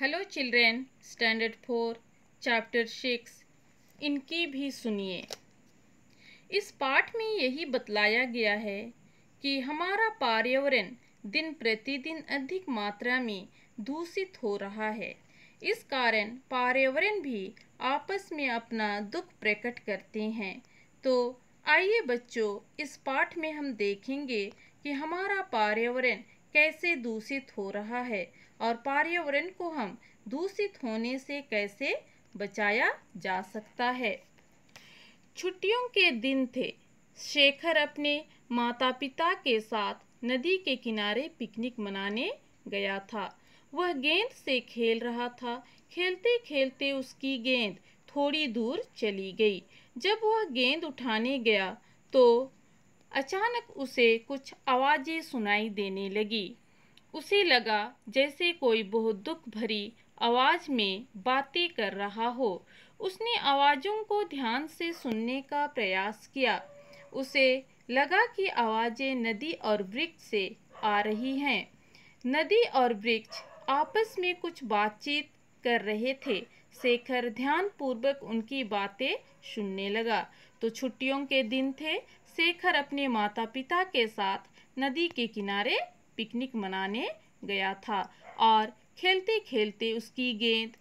Hello children, standard four, chapter six, इनकी भी सुनिए। इस पाठ में यही बतलाया गया है कि हमारा पर्यावरण दिन प्रतिदिन अधिक मात्रा में दूषित हो रहा है। इस कारण पर्यावरण भी आपस में अपना दुख प्रकट करते हैं। तो आइए बच्चों, इस पाठ में हम देखेंगे कि हमारा पर्यावरण कैसे दूषित हो रहा है और पर्यावरण को हम दूषित होने से कैसे बचाया जा सकता है? छुट्टियों के दिन थे। शेखर अपने माता पिता के साथ नदी के किनारे पिकनिक मनाने गया था। वह गेंद से खेल रहा था। खेलते खेलते उसकी गेंद थोड़ी दूर चली गई। जब वह गेंद उठाने गया तो अचानक उसे कुछ आवाज़ें सुनाई देने लगी। उसे लगा जैसे कोई बहुत दुख भरी आवाज़ में बातें कर रहा हो। उसने आवाज़ों को ध्यान से सुनने का प्रयास किया। उसे लगा कि आवाज़ें नदी और वृक्ष से आ रही हैं। नदी और वृक्ष आपस में कुछ बातचीत कर रहे थे। शेखर ध्यान पूर्वक उनकी बातें सुनने लगा। तो छुट्टियों के दिन थे। शेखर अपने माता पिता के साथ नदी के किनारे पिकनिक मनाने गया था और खेलते खेलते उसकी गेंद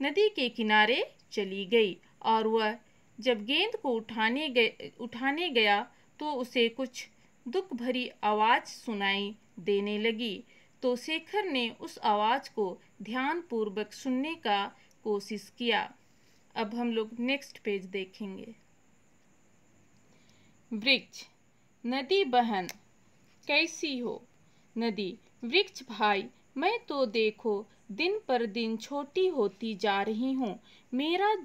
नदी के किनारे चली गई और वह जब गेंद को उठाने गए, उठाने गया तो उसे कुछ दुख भरी आवाज़ सुनाई देने लगी। तो शेखर ने उस आवाज़ को ध्यान पूर्वक सुनने का कोशिश किया। अब हम लोग नेक्स्ट पेज देखेंगे। वृक्ष, नदी बहन, कैसी हो? नदी, वृक्ष भाई, मैं तो देखो, दिन पर दिन छोटी होती जा रही हूँ। मेरा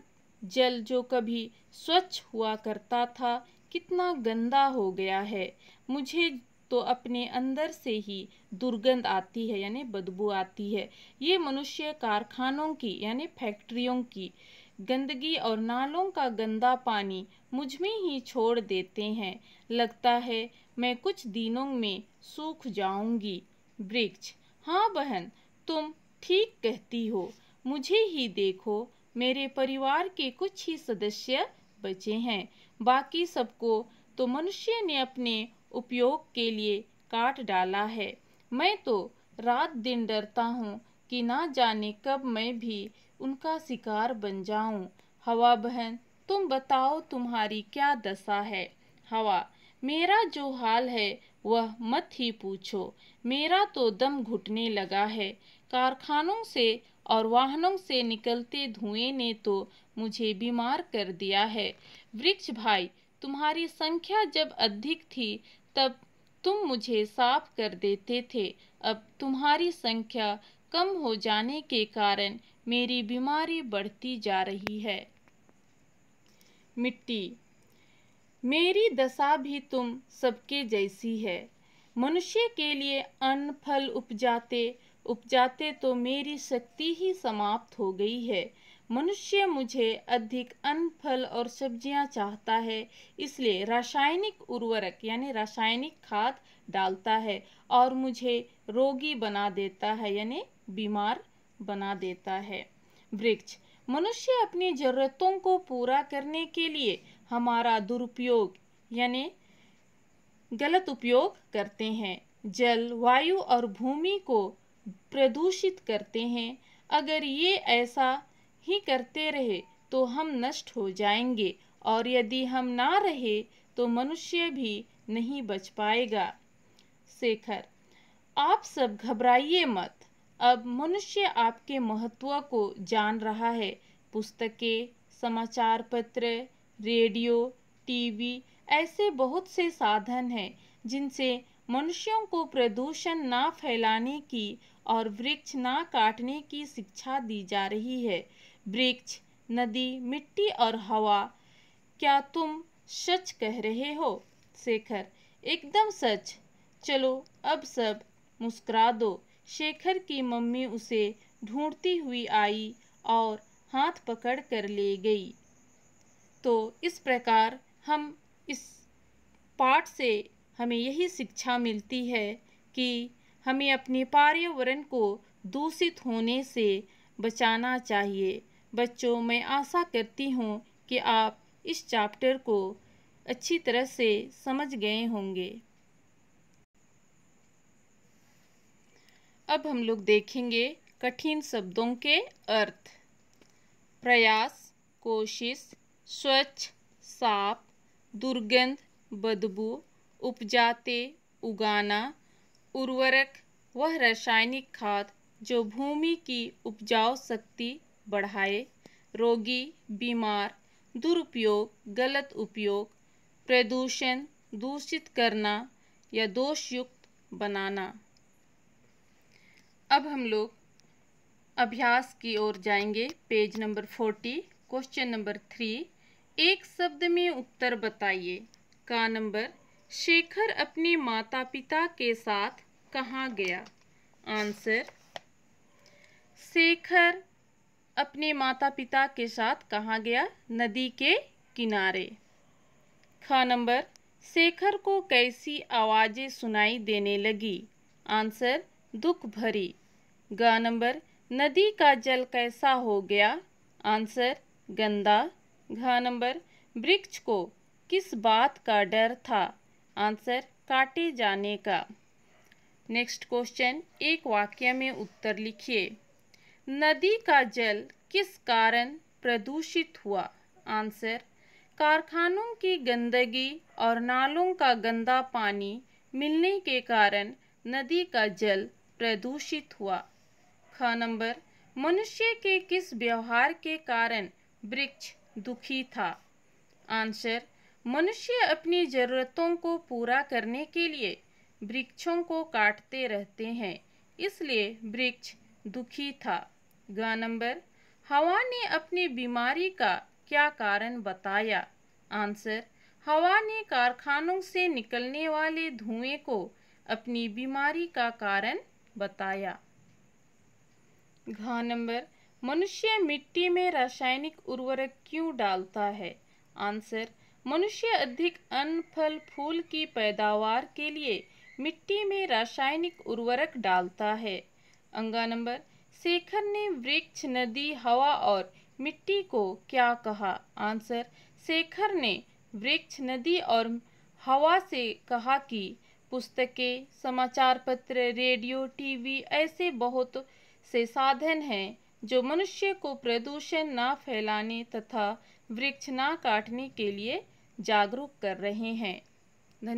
जल जो कभी स्वच्छ हुआ करता था, कितना गंदा हो गया है। मुझे तो अपने अंदर से ही दुर्गंध आती है, यानी बदबू आती है। ये मनुष्य कारखानों की, यानी फैक्ट्रियों की गंदगी और नालों का गंदा पानी मुझमें ही छोड़ देते हैं। लगता है मैं कुछ दिनों में सूख जाऊँगी। वृक्ष हाँ बहन, तुम ठीक कहती हो। मुझे ही देखो, मेरे परिवार के कुछ ही सदस्य बचे हैं। बाकी सबको तो मनुष्य ने अपने उपयोग के लिए काट डाला है। मैं तो रात दिन डरता हूँ कि ना जाने कब मैं भी उनका शिकार बन जाऊँ। हवा बहन, तुम बताओ तुम्हारी क्या दशा है? हवा मेरा जो हाल है, वह मत ही पूछो। मेरा तो दम घुटने लगा है। कारखानों से और वाहनों से निकलते धुएँ ने तो मुझे बीमार कर दिया है। वृक्ष भाई, तुम्हारी संख्या जब अधिक थी, तब तुम मुझे साफ़ कर देते थे। अब तुम्हारी संख्या कम हो जाने के कारण मेरी बीमारी बढ़ती जा रही है। मिट्टी मेरी दशा भी तुम सबके जैसी है। मनुष्य के लिए अन्न, फल उपजाते उपजाते तो मेरी शक्ति ही समाप्त हो गई है। मनुष्य मुझे अधिक अन्न, फल और सब्ज़ियाँ चाहता है, इसलिए रासायनिक उर्वरक यानी रासायनिक खाद डालता है और मुझे रोगी बना देता है यानी बीमार बना देता है। वृक्ष, मनुष्य अपनी ज़रूरतों को पूरा करने के लिए हमारा दुरुपयोग, यानी गलत उपयोग करते हैं। जल, वायु और भूमि को प्रदूषित करते हैं। अगर ये ऐसा ही करते रहे तो हम नष्ट हो जाएँगे, और यदि हम ना रहे तो मनुष्य भी नहीं बच पाएगा। शेखर, आप सब घबराइए मत। अब मनुष्य आपके महत्व को जान रहा है। पुस्तकें, समाचार पत्र रेडियो, टीवी ऐसे बहुत से साधन हैं जिनसे मनुष्यों को प्रदूषण ना फैलाने की और वृक्ष ना काटने की शिक्षा दी जा रही है। वृक्ष, नदी, मिट्टी और हवा, क्या तुम सच कह रहे हो? शेखर, एकदम सच। चलो, अब सब मुस्कुरा दो। शेखर की मम्मी उसे ढूंढती हुई आई और हाथ पकड़ कर ले गई। तो इस प्रकार हम इस पाठ से हमें यही शिक्षा मिलती है कि हमें अपने पर्यावरण को दूषित होने से बचाना चाहिए। बच्चों, मैं आशा करती हूँ कि आप इस चैप्टर को अच्छी तरह से समझ गए होंगे। अब हम लोग देखेंगे कठिन शब्दों के अर्थ। प्रयास, कोशिश स्वच्छ, साफ़, दुर्गंध, बदबू, उपजाते, उगाना, उर्वरक वह रासायनिक खाद जो भूमि की उपजाऊ शक्ति बढ़ाए, रोगी, बीमार, दुरुपयोग, गलत उपयोग, प्रदूषण दूषित करना या दोषयुक्त बनाना। अब हम लोग अभ्यास की ओर जाएँगे। Page number forty, question number three. एक शब्द में उत्तर बताइए। का नंबर? शेखर अपने माता पिता के साथ कहाँ गया? आंसर? शेखर अपने माता पिता के साथ कहाँ गया? नदी के किनारे। खा नंबर? शेखर को कैसी आवाज़ें सुनाई देने लगी? आंसर? दुख भरी। गा नंबर? नदी का जल कैसा हो गया? आंसर? गंदा। घा नंबर, वृक्ष को किस बात का डर था? आंसर, काटे जाने का। नेक्स्ट क्वेश्चन, एक वाक्य में उत्तर लिखिए। नदी का जल किस कारण प्रदूषित हुआ? आंसर, कारखानों की गंदगी और नालों का गंदा पानी मिलने के कारण नदी का जल प्रदूषित हुआ। ख नंबर, मनुष्य के किस व्यवहार के कारण वृक्ष दुखी था। आंसर, मनुष्य अपनी ज़रूरतों को पूरा करने के लिए वृक्षों को काटते रहते हैं, इसलिए वृक्ष दुखी था। ग नंबर, हवा ने अपनी बीमारी का क्या कारण बताया? आंसर, हवा ने कारखानों से निकलने वाले धुएँ को अपनी बीमारी का कारण बताया। घ नंबर मनुष्य मिट्टी में रासायनिक उर्वरक क्यों डालता है? आंसर, मनुष्य अधिक अन्न, फल, फूल की पैदावार के लिए मिट्टी में रासायनिक उर्वरक डालता है। अंगा नंबर, शेखर ने वृक्ष, नदी, हवा और मिट्टी को क्या कहा? आंसर, शेखर ने वृक्ष, नदी और हवा से कहा कि पुस्तकें, समाचार पत्र, रेडियो, टीवी ऐसे बहुत से साधन हैं जो मनुष्य को प्रदूषण ना फैलाने तथा वृक्ष ना काटने के लिए जागरूक कर रहे हैं। धन्यवाद